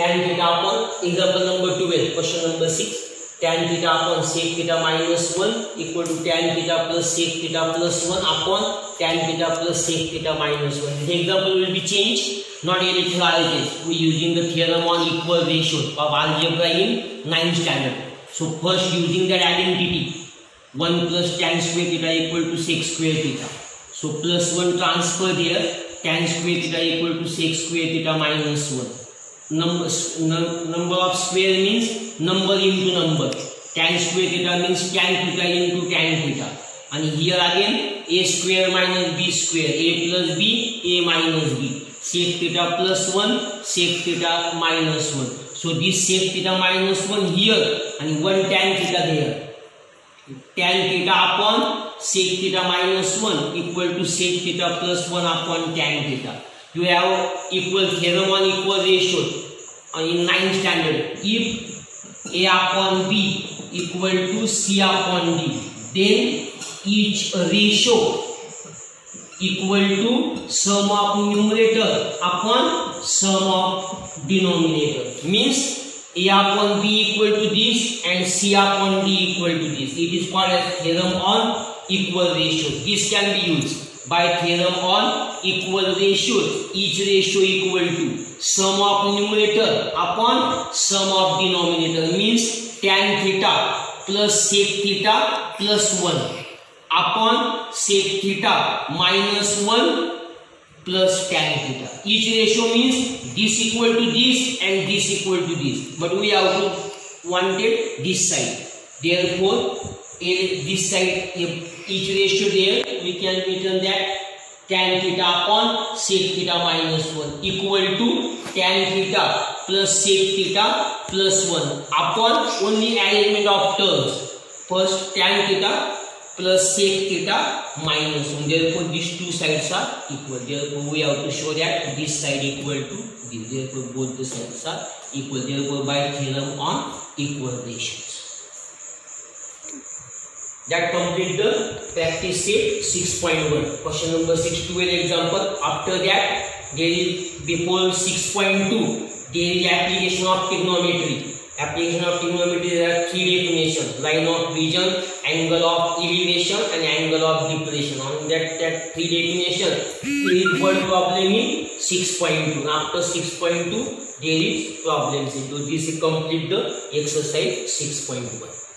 tan theta upon example number 12 question number 6 tan theta upon sec theta minus 1 equal to tan theta plus sec theta plus 1 upon tan theta plus sec theta minus 1 the example will be changed not any inequalities we using the theorem on equal ratio of algebra in 9th standard. So first using that identity 1 plus tan square theta equal to sec square theta. So plus 1 transfer there tan square theta equal to sec square theta minus 1 number number of square means number into number tan square theta means tan theta into tan theta and here again a square minus b square a plus b a minus b sec theta plus 1 sec theta minus 1 so this sec theta minus 1 here and 1 tan theta there tan theta upon sec theta minus 1 equal to sec theta plus 1 upon tan theta you have equal theorem on equal ratio in ninth standard if a upon b equal to c upon d then each ratio equal to sum of numerator upon sum of denominator. Means a upon b equal to this and c upon d equal to this. It is called as theorem on equal ratio. This can be used by theorem on equal ratios each ratio equal to sum of numerator upon sum of denominator means tan theta plus sec theta plus 1 upon sec theta minus 1 plus tan theta. Each ratio means this equal to this and this equal to this. But we have to wanted this side. Therefore this side if each ratio there we can return that tan theta upon sec theta minus 1 equal to tan theta plus sec theta plus 1 upon only arrangement of terms first tan theta plus sec theta minus 1 therefore these two sides are equal therefore we have to show that this side equal to this therefore both the sides are equal therefore by theorem on equal ratios that complete the practice set 6.1 question number 6 to example after that there is before 6.2 there is application of trigonometry application of trigonometry there are three definitions line of vision angle of elevation and angle of depression on that that three definition there is one problem in 6.2 after 6.2 there is problems so this is complete the exercise 6.1